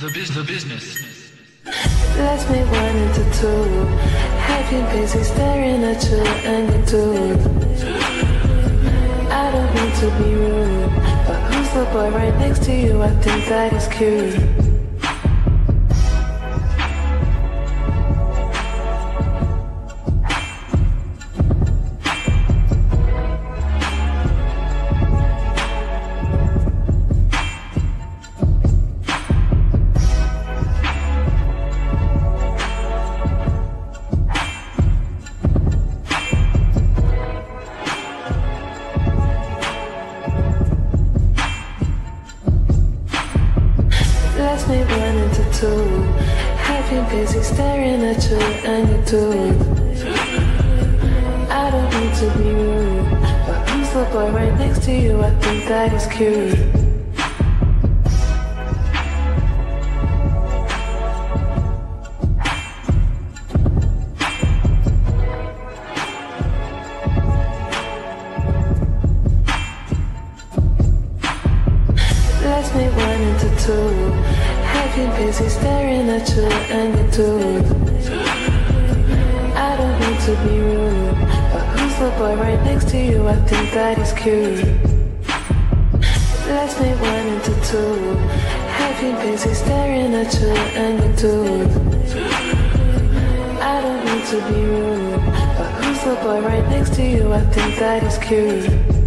The, biz- the business. Let's make one into two. You busy staring at you and you do. I don't mean to be rude, but who's the boy right next to you? I think that is cute. Let's make one into two. Have you busy staring at you and you do. I don't mean to be rude, but who's the boy right next to you? I think that is cute. Let's make one into two. I've you busy staring at you and you do. I don't mean to be rude, but who's the boy right next to you? I think that is cute. Let's make one into two. I've been busy staring at you and you do. I don't mean to be rude, but who's the boy right next to you? I think that is cute.